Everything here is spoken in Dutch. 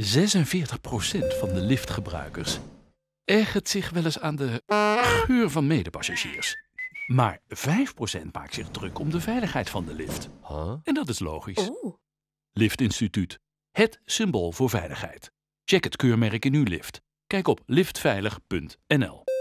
46% van de liftgebruikers ergert zich wel eens aan de geur van medepassagiers. Maar 5% maakt zich druk om de veiligheid van de lift. Huh? En dat is logisch. Liftinstituut, Het symbool voor veiligheid. Check het keurmerk in uw lift. Kijk op liftveilig.nl.